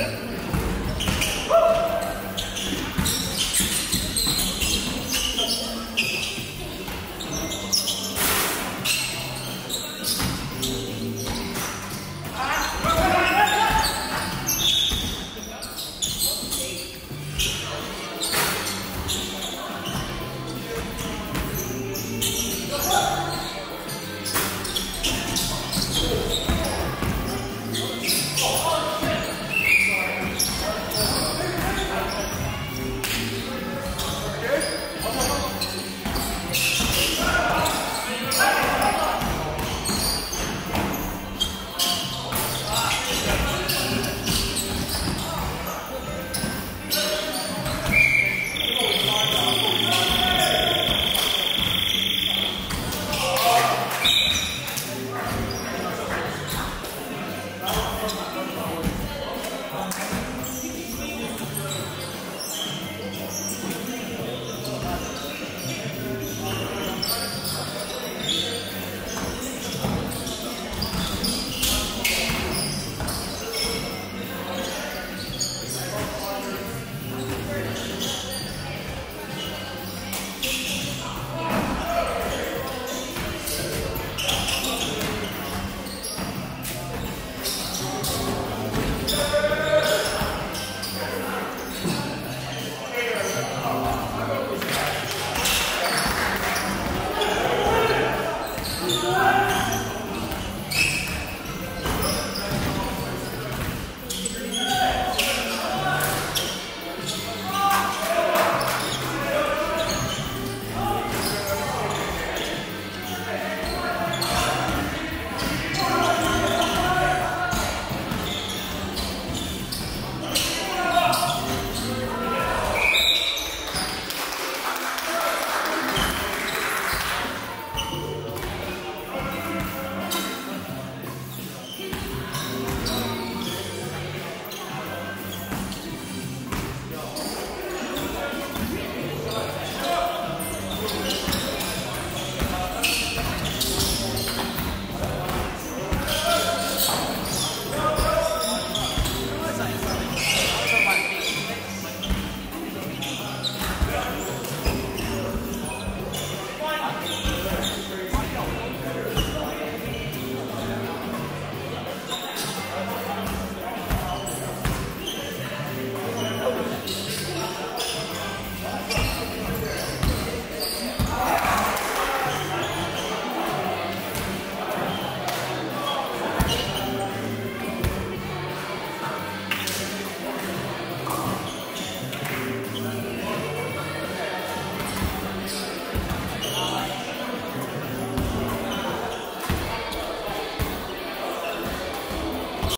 Step